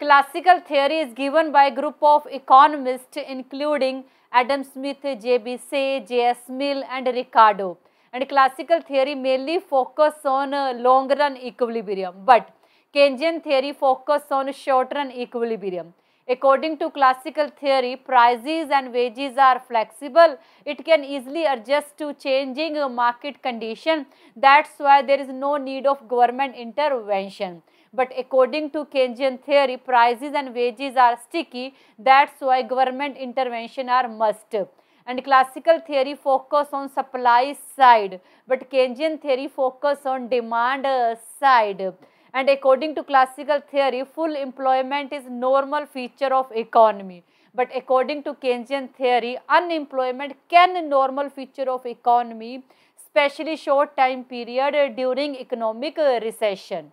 Classical theory is given by a group of economists including Adam Smith, J.B. Say, J.S. Mill and Ricardo. And classical theory mainly focus on uh, long run equilibrium, but Keynesian theory focus on short run equilibrium. According to classical theory, prices and wages are flexible. It can easily adjust to changing market condition. That's why there is no need of government intervention. But according to Keynesian theory, prices and wages are sticky. That's why government intervention are must. And classical theory focus on supply side, but Keynesian theory focus on demand uh, side and according to classical theory full employment is normal feature of economy but according to keynesian theory unemployment can normal feature of economy especially short time period uh, during economic uh, recession